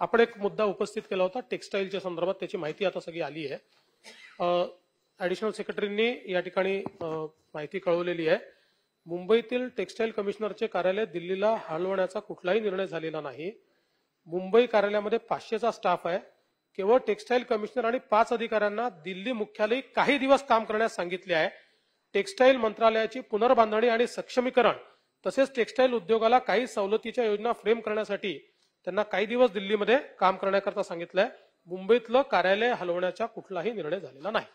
आपण एक मुद्दा उपस्थित केला होता टेक्स्टाईलच्या संदर्भात त्याची माहिती आता सगळी आली आहे. ऍडिशनल सेक्रेटरींनी या ठिकाणी माहिती कळवलेली आहे. मुंबईतील टेक्स्टाईल कमिशनरचे कार्यालय दिल्लीला हलवण्याचा कुठलाही निर्णय झालेला नाही. मुंबई कार्यालयामध्ये पाचशेचा स्टाफ आहे. केवळ टेक्स्टाईल कमिशनर आणि पाच अधिकाऱ्यांना दिल्ली मुख्यालयी काही दिवस काम करण्यास सांगितले आहे. टेक्स्टाईल मंत्रालयाची पुनर्बांधणी आणि सक्षमीकरण तसेच टेक्स्टाईल उद्योगाला काही सवलतीच्या योजना फ्रेम करण्यासाठी त्यांना काही दिवस दिल्लीमध्ये काम करण्याकरता सांगितलंय. मुंबईतलं कार्यालय हलवण्याचा कुठलाही निर्णय झालेला नाही.